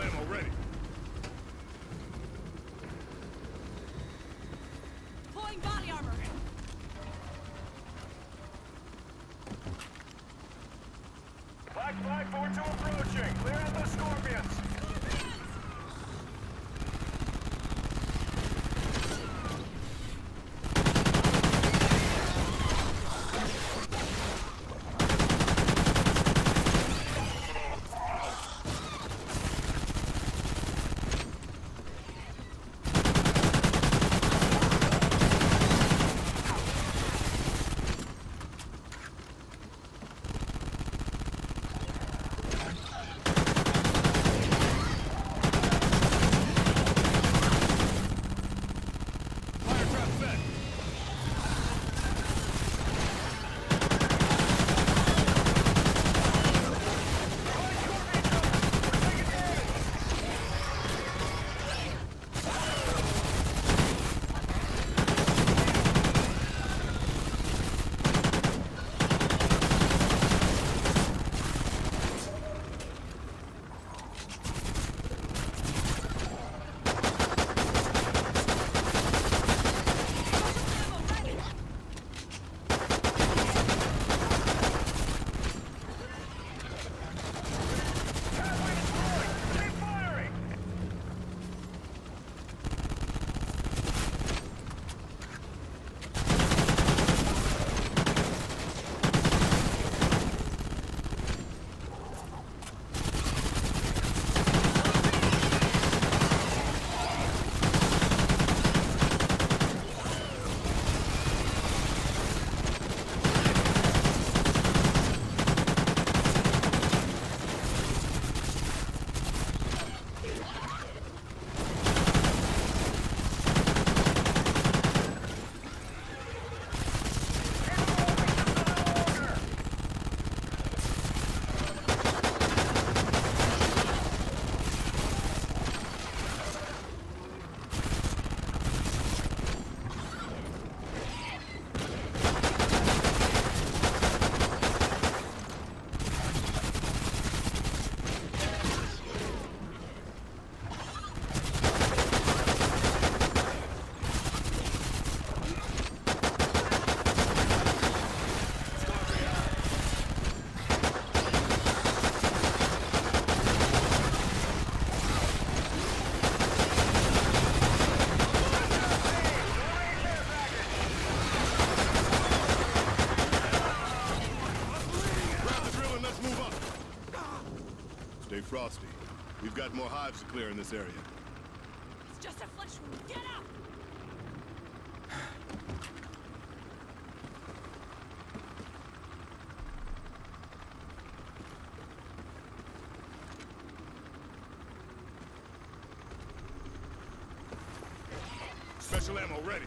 Ammo ready. We've got more hives to clear in this area. It's just a flesh wound. Get out! Special ammo ready.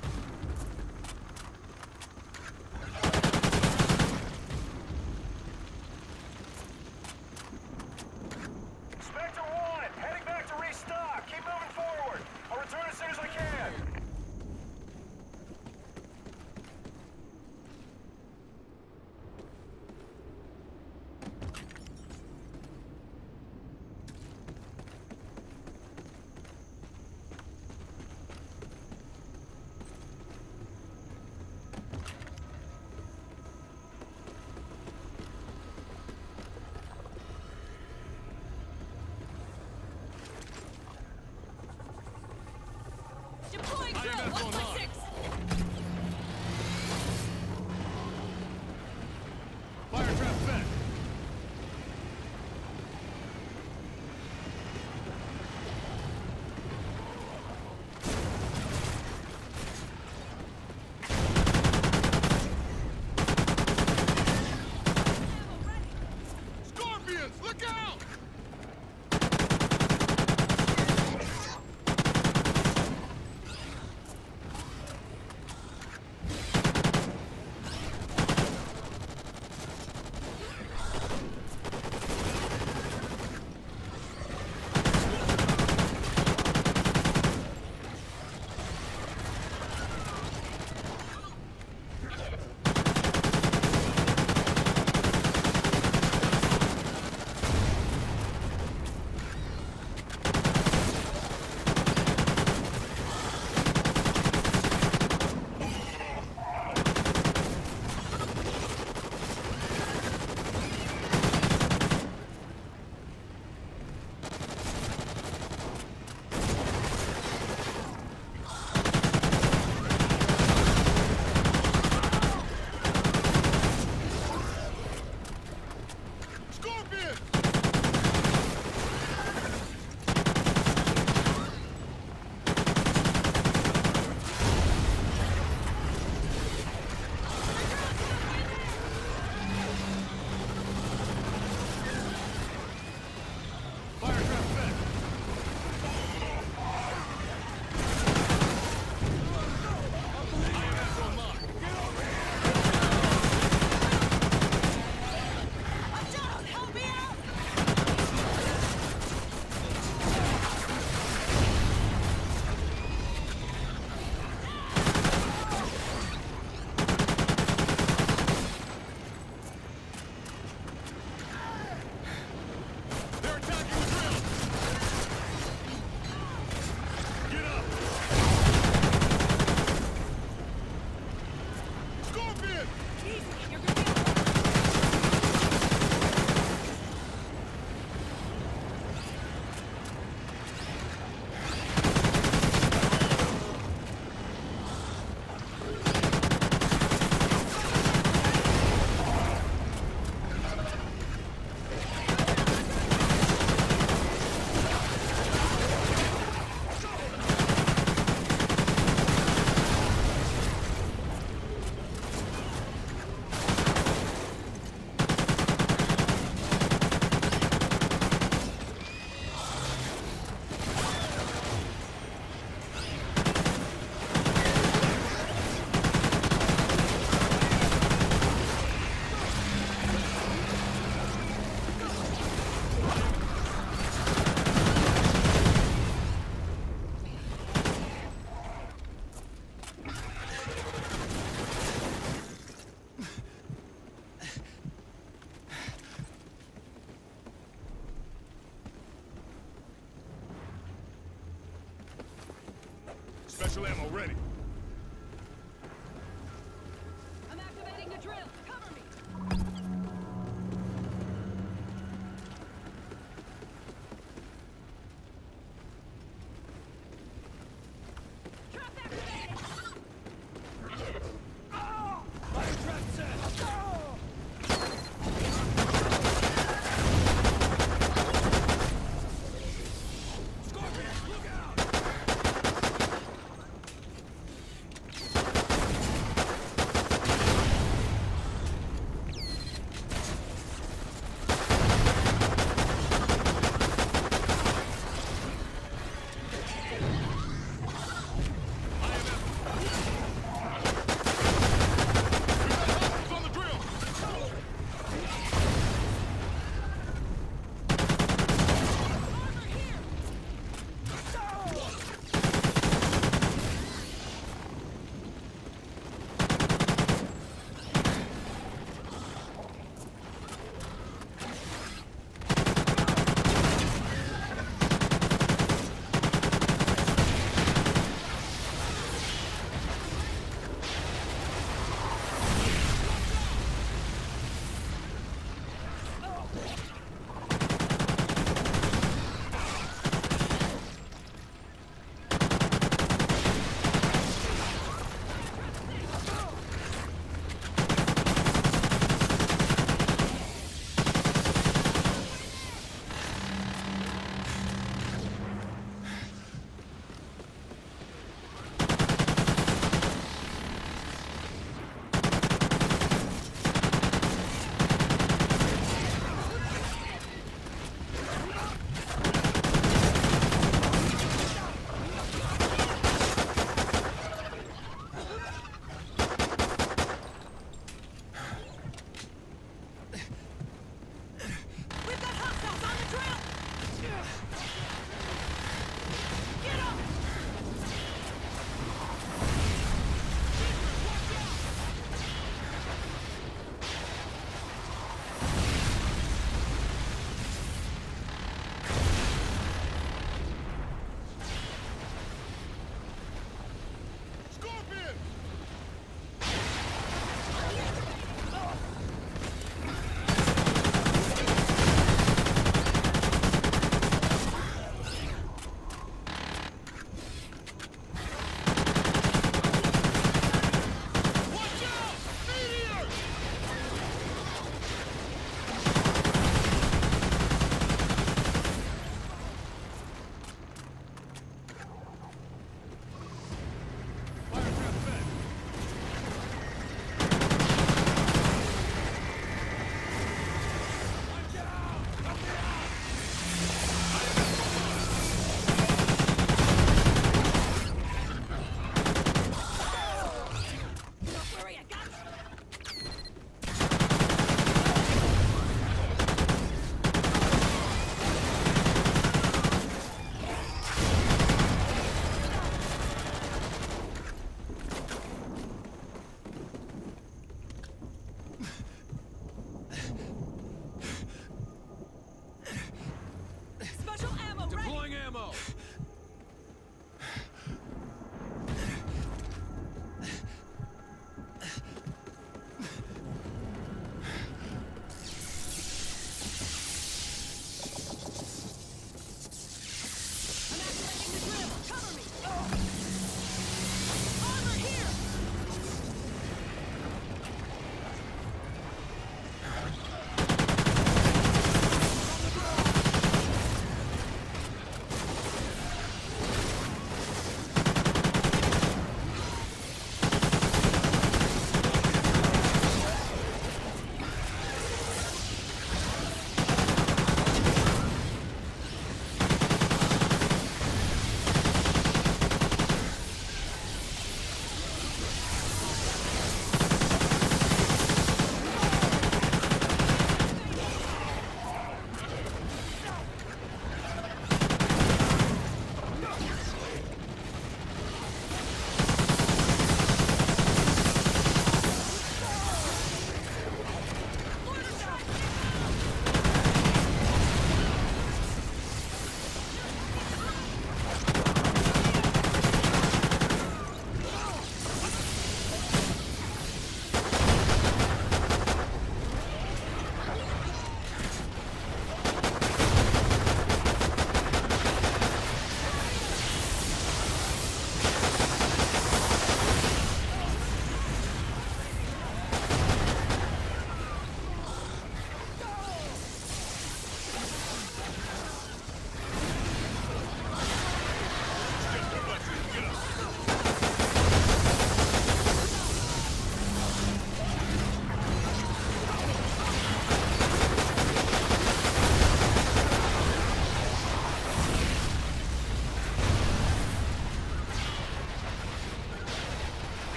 Special ammo ready.